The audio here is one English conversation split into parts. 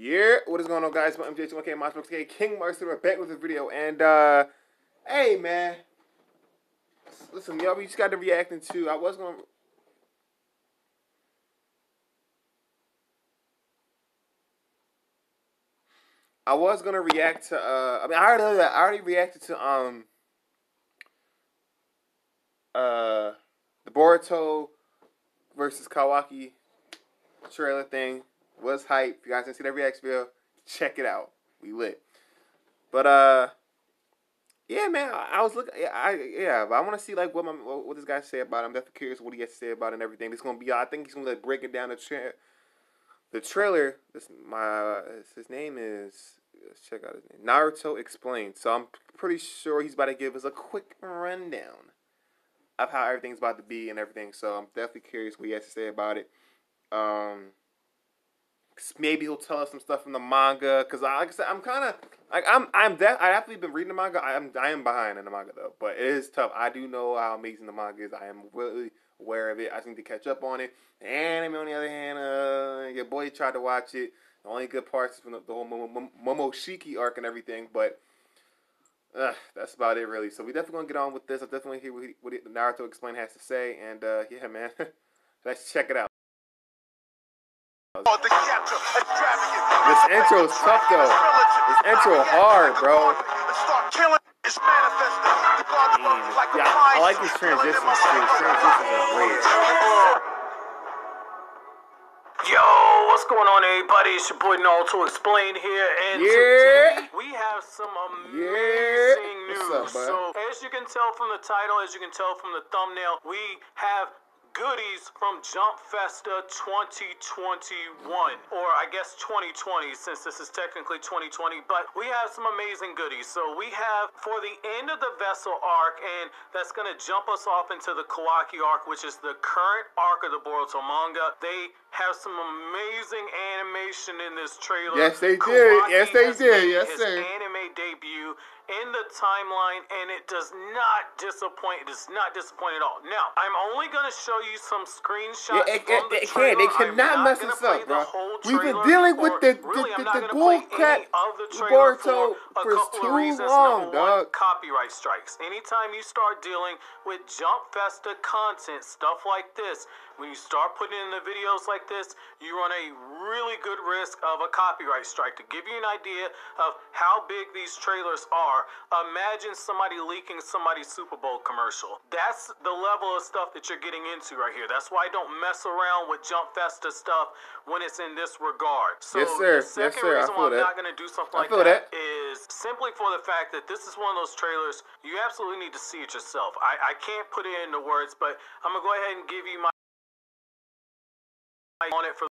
Yeah, what is going on, guys? I'm MJ2K Monster K King Master. We're back with a video, and uh, hey, man, listen, y'all, we just got to reacting to. I was gonna. I was gonna react to. Uh, I mean, I already, I already reacted to um. Uh, the Boruto versus Kawaki trailer thing was hype. If you guys didn't see that reaction video, check it out. We lit. But uh, yeah, man, I, I was looking. Yeah, I yeah, but I want to see like what my what, what this guy say about. It. I'm definitely curious what he has to say about it and everything. It's gonna be. I think he's gonna like breaking down the the trailer. This my his name is. Let's check out his name. Naruto explained. So I'm pretty sure he's about to give us a quick rundown of how everything's about to be and everything. So I'm definitely curious what he has to say about it. Um, maybe he'll tell us some stuff from the manga because like I said, I'm kind of like I'm I'm def- I definitely been reading the manga. I am I am behind in the manga though, but it is tough. I do know how amazing the manga is. I am really aware of it. I just need to catch up on it. The anime, on the other hand, uh, your boy tried to watch it. The only good parts is from the, the whole Momoshiki arc and everything, but uh, that's about it really. So we definitely gonna get on with this. I definitely hear what, he, what Naruto explain has to say, and uh, yeah, man, let's check it out. This intro is tough though. This intro hard, bro. yeah, I like these transitions too. Transitions are great. Yo, what's going on, everybody? It's your boy Naruto Explain here, and yeah. today we have some amazing yeah. news. Up, so, as you can tell from the title, as you can tell from the thumbnail, we have goodies from Jump Festa 2021, or I guess 2020 since this is technically 2020, but we have some amazing goodies. So we have for the end of the Vessel arc, and that's going to jump us off into the Kawaki arc, which is the current arc of the Boruto manga. They have some amazing animation in this trailer. Yes, they did. Yes, they did. Yes, his sir. anime debut in the timeline, and it does not disappoint. It does not disappoint at all. Now, I'm only going to show you some screenshots yeah, it, from it, the it trailer. Can. They cannot mess us up, bro. We've been dealing with the really, the, the, the, bull crap Boruto for, for too reasons. long, Number dog. One, copyright strikes. Anytime you start dealing with Jump Festa content, stuff like this, when you start putting in the videos like this, you run a really good risk of a copyright strike. To give you an idea of how big these trailers are, imagine somebody leaking somebody's Super Bowl commercial. That's the level of stuff that you're getting into right here. That's why I don't mess around with Jump Festa stuff when it's in this regard. So yes, sir. the second yes, sir. reason why I'm that. not going to do something like that, that is simply for the fact that this is one of those trailers you absolutely need to see it yourself. I, I can't put it into words, but I'm going to go ahead and give you my on it for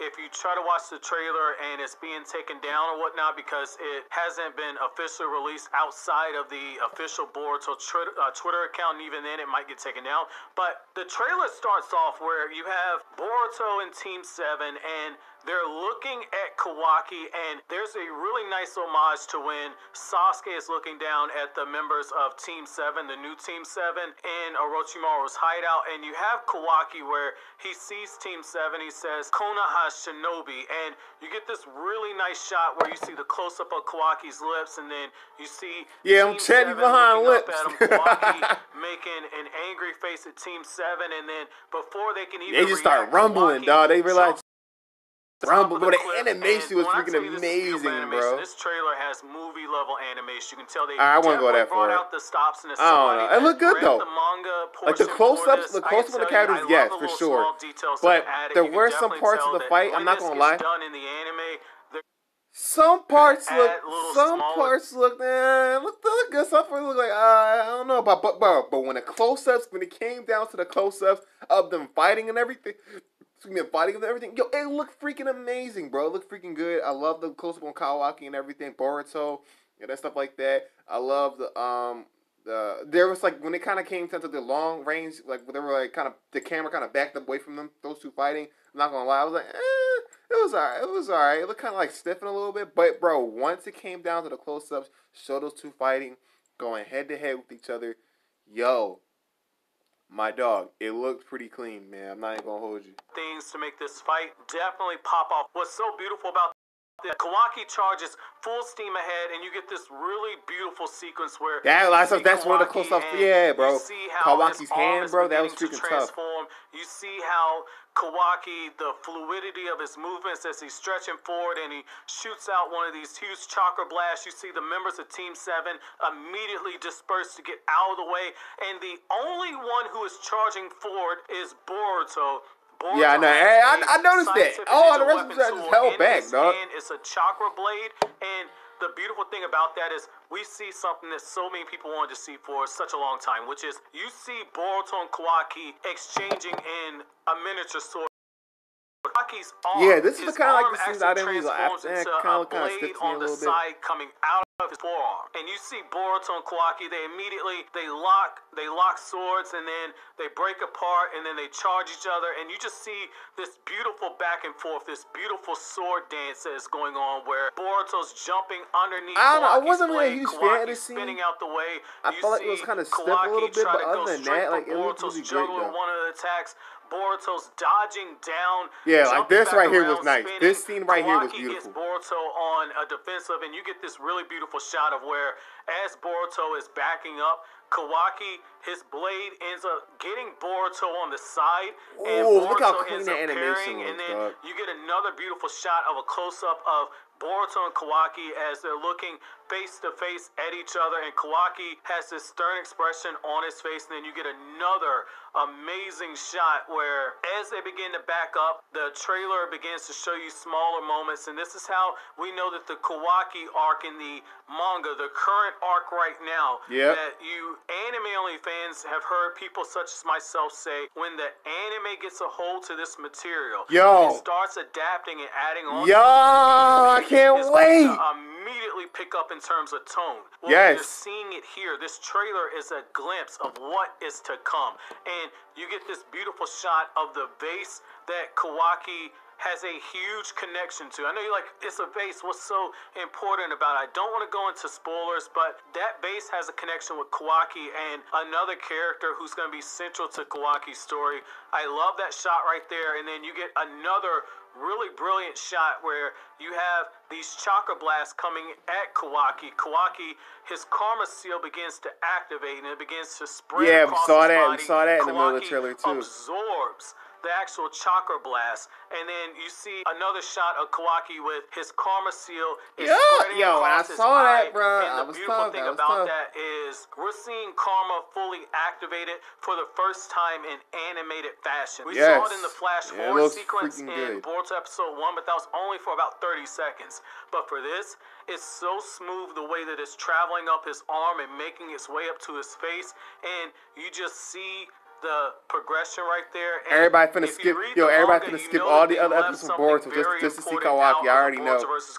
if you try to watch the trailer and it's being taken down or whatnot because it hasn't been officially released outside of the official Boruto tr- uh, Twitter account, and even then it might get taken down. But the trailer starts off where you have Boruto and Team 7 and they're looking at Kawaki, and there's a really nice homage to when Sasuke is looking down at the members of Team 7, the new Team 7, in Orochimaru's hideout. And you have Kawaki where he sees Team 7, he says, Konoha Shinobi. And you get this really nice shot where you see the close up of Kawaki's lips, and then you see. Yeah, I'm chatting behind lips. Kawaki making an angry face at Team 7, and then before they can even. They just start rumbling, dog. They realize. Rumble, but the animation was freaking amazing, bro. This trailer has movie level animation. You can tell they. I wouldn't go that far. Out the stops and I don't know. It looked good though. The like the close ups, the close ups of the characters, yes, for sure. But there were some parts of the fight. I'm not gonna lie. Done in the anime, some parts look, some parts look, eh, look, look good. Some parts look like, uh, I don't know, but but but, but when the close ups, when it came down to the close ups of them fighting and everything, me fighting and everything. Yo, it looked freaking amazing, bro. It looked freaking good. I love the close up on Kawaki and everything, Boruto, and that stuff like that. I love the um the there was like when it kind of came to the long range, like they were like kind of the camera kind of backed away from them. Those two fighting. I'm not gonna lie, I was like, eh, it was alright. It was alright. It looked kind of like stiffing a little bit, but bro, once it came down to the close ups, show those two fighting, going head to head with each other, yo. My dog, it looked pretty clean, man. I'm not even gonna hold you. things to make this fight definitely pop off. What's so beautiful about the Kawaki charges full steam ahead, and you get this really beautiful sequence where That last you see that's one of the Kawaki close-ups. and Yeah, bro. see how Kawaki's hand, bro, that was beginning to freaking tough. You see how Kawaki, the fluidity of his movements as he's stretching forward and he shoots out one of these huge chakra blasts. You see the members of Team 7 immediately disperse to get out of the way. And the only one who is charging forward is Boruto. Yeah, I know. Hey, I- I noticed that. Oh, the rest of them just held back, dog. hand. It's a chakra blade. And the beautiful thing about that is we see something that so many people wanted to see for such a long time, which is you see Boruto and Kawaki exchanging in a miniature sword. Kawaki's arm, Yeah, this is the kinda like the actually I didn't really like. Eh, into kinda- kinda blade sticks me on a little bit. Of his forearm. And you see Boruto and Kawaki, they immediately they lock they lock swords and then they break apart and then they charge each other and you just see this beautiful back and forth, this beautiful sword dance that is going on where Boruto's jumping underneath. I don't know, I wasn't really a huge fan of this scene. spinning out the way. I felt like it was kinda stiff a little bit, but other than that, like, it Boruto's really great, though. one of the attacks. Boruto's dodging down. Yeah, like this right here was nice. spinning. This scene right here was Kawaki beautiful. Gets Boruto on a defensive, and you get this really beautiful shot of where, as Boruto is backing up, Kawaki, his blade ends up getting Boruto on the side, and Ooh, Boruto look how clean ends up animation parrying, and then you get another beautiful shot of a close up of Boruto and Kawaki as they're looking face to face at each other, and Kawaki has this stern expression on his face, and then you get another amazing shot where, as they begin to back up, the trailer begins to show you smaller moments, and this is how we know that the Kawaki arc in the manga, the current arc right now, Yep. that you anime only fans have heard people such as myself say when the anime gets a hold to this material, Yo. starts adapting and adding on. Yo, I can't wait. Immediately pick up in terms of tone. Well, Yes. You're seeing it here. This trailer is a glimpse of what is to come. And you get this beautiful shot of the vase that Kawaki has a huge connection to. I know you're like, it's a vase. What's so important about it? I don't want to go into spoilers, but that vase has a connection with Kawaki and another character who's going to be central to Kawaki's story. I love that shot right there. And then you get another really brilliant shot where you have these chakra blasts coming at Kawaki. Kawaki, his karma seal begins to activate and it begins to spread. Yeah, we saw that. We saw that in the middle of the trailer, too. Absorbs the actual chakra blast, and then you see another shot of Kawaki with his karma seal. is Yeah, spreading yo, I saw that, bruh, And I the beautiful tough, thing about tough. that is we're seeing karma fully activated for the first time in animated fashion. We saw it in the flash Yeah, forward sequence in good. Boruto episode one, but that was only for about 30 seconds. But for this, it's so smooth the way that it's traveling up his arm and making its way up to his face, and you just see the progression right there. And Everybody finna skip- yo, everybody finna skip all the other episodes of Boruto just- just to see Kawaki. I already know.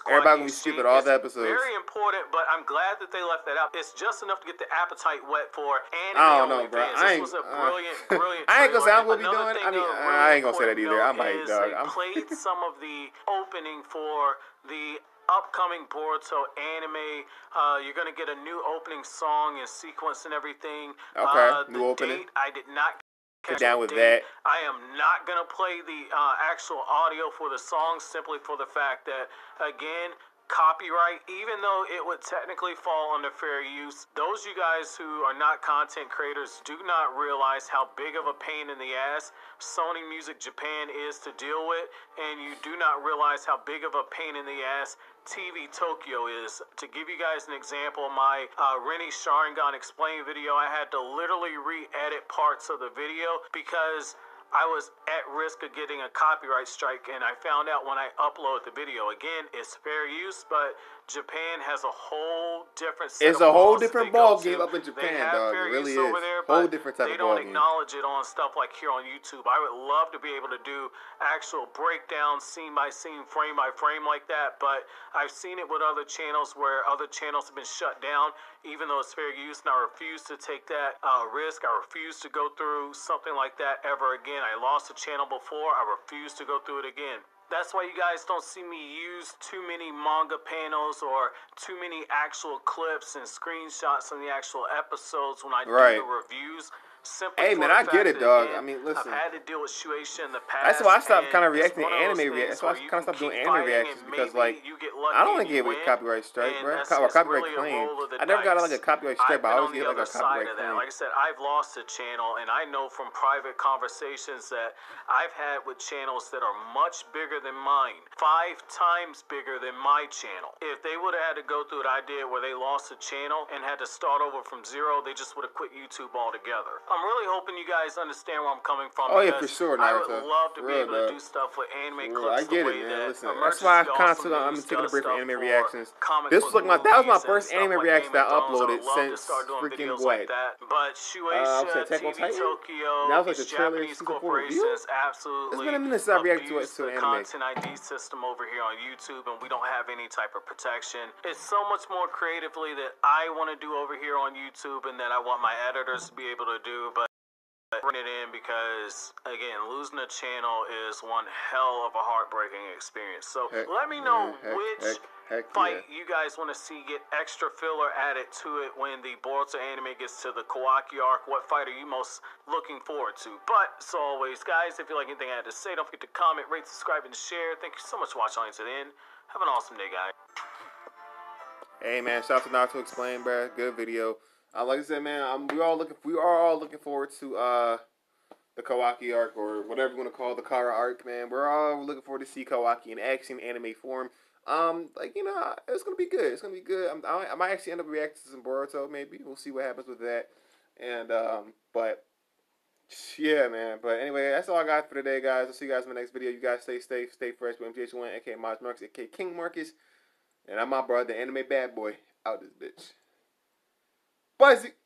Everybody gonna skip it, all the episodes. Very important, but I'm glad that they left that out. It's just enough to get the appetite wet for anime I don't know, bro. fans. I This ain't- was a uh, brilliant, brilliant. I ain't gonna say I'm gonna be doing- I mean, uh, really I ain't gonna say that either. I might, dog. I'm- played some of the opening for the upcoming Boruto anime. Uh, you're gonna get a new opening song and sequence and everything. Okay, uh, new the opening. Date, I did not catch down with date. that. I am not gonna play the uh, actual audio for the song simply for the fact that again. Copyright, even though it would technically fall under fair use, those you guys who are not content creators do not realize how big of a pain in the ass Sony Music Japan is to deal with, and you do not realize how big of a pain in the ass TV Tokyo is. To give you guys an example, my uh, Rinne Sharingan explain video, I had to literally re-edit parts of the video because I was at risk of getting a copyright strike, and I found out when I upload the video. Again, it's fair use, but Japan has a whole different. Set It's of a whole different they ball game to. up in They Japan, dog. It really is. there, Whole different type they don't ball game. acknowledge it on stuff like here on YouTube. I would love to be able to do actual breakdown, scene by scene, frame by frame like that, but I've seen it with other channels where other channels have been shut down, even though it's fair use, and I refuse to take that uh, risk. I refuse to go through something like that ever again. I lost a channel before. I refuse to go through it again. That's why you guys don't see me use too many manga panels or too many actual clips and screenshots from the actual episodes when I Right. do the reviews Simply Hey, man, I get it, dog. I mean, listen. I've had to deal with Shueisha in the past. That's why I stopped kind of reacting to one of those anime reactions. That's why I kind of stopped doing anime reactions because, like, you get I don't want and to get you a copyright strike, bro. Co- or copyright really claim. roll of the I never got like a copyright strike, but I always get like a copyright claim. Like I said, I've lost a channel, and I know from private conversations that I've had with channels that are much bigger than mine, five times bigger than my channel. If they would have had to go through what I did, where they lost a channel and had to start over from zero, they just would have quit YouTube altogether. I'm really hoping you guys understand where I'm coming from. Oh, yeah, for sure, I would love to For be real, able to do stuff with anime Well, clips I get it, man. that Listen, that's why I constantly I'm taking a break from anime reactions. This was like my that was my first anime reaction that I of Thrones. I uploaded would love to since freaking what? like that. But Uh, Shueisha, was that Attack on TV Titan? Tokyo, That was like the trailer Japanese corporations absolutely It's been a minute since I reacted to to the anime. content ID system over here on YouTube, and we don't have any type of protection. It's so much more creatively that I want to do over here on YouTube, and that I want my editors to be able to do, bring it in because again losing a channel is one hell of a heartbreaking experience so Heck, let me know yeah, heck, which heck, fight yeah. you guys want to see get extra filler added to it when the Boruto anime gets to the Kawaki arc what fight are you most looking forward to but as always guys if you like anything I had to say don't forget to comment rate subscribe and share thank you so much for watching to the end have an awesome day guys Hey man, shout out to Naruto Explain, bro. Good video. Uh, like I said, man, um, we all looking we are all looking forward to uh the Kawaki arc or whatever you want to call the Kara arc, man. We're all looking forward to see Kawaki in action, anime form. Um, like you know, it's gonna be good. It's gonna be good. I'm, I, I might actually end up reacting to some Boruto, maybe. We'll see what happens with that. And um, but yeah, man. But anyway, that's all I got for today, guys. I'll see you guys in the next video. You guys stay safe, stay fresh. With MTH1, aka Miles Marcus, aka King Marcus. And I'm my brother, the anime bad boy, out this bitch. Paz e